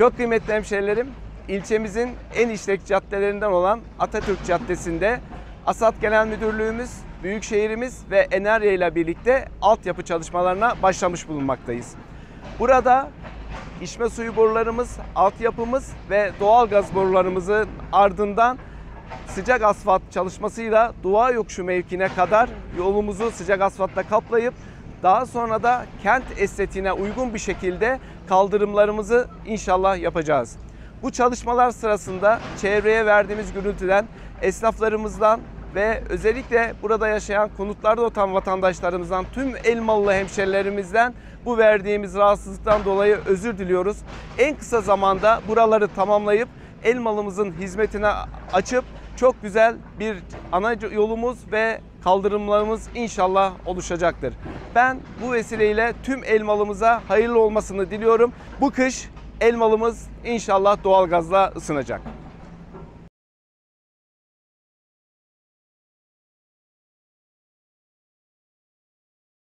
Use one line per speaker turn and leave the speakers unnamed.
Çok kıymetli hemşehrilerim, ilçemizin en işlek caddelerinden olan Atatürk Caddesi'nde Asat Genel Müdürlüğümüz, Büyükşehirimiz ve Enerya ile birlikte altyapı çalışmalarına başlamış bulunmaktayız. Burada içme suyu borularımız, altyapımız ve doğal gaz borularımızın ardından sıcak asfalt çalışmasıyla Dua Yokuşu mevkine kadar yolumuzu sıcak asfaltla kaplayıp daha sonra da kent estetiğine uygun bir şekilde kaldırımlarımızı inşallah yapacağız. Bu çalışmalar sırasında çevreye verdiğimiz gürültüden, esnaflarımızdan ve özellikle burada yaşayan konutlarda oturan vatandaşlarımızdan, tüm Elmalılı hemşerilerimizden bu verdiğimiz rahatsızlıktan dolayı özür diliyoruz. En kısa zamanda buraları tamamlayıp Elmalımızın hizmetine açıp çok güzel bir ana yolumuz ve kaldırımlarımız inşallah oluşacaktır. Ben bu vesileyle tüm elmalımıza hayırlı olmasını diliyorum. Bu kış elmalımız inşallah doğalgazla ısınacak.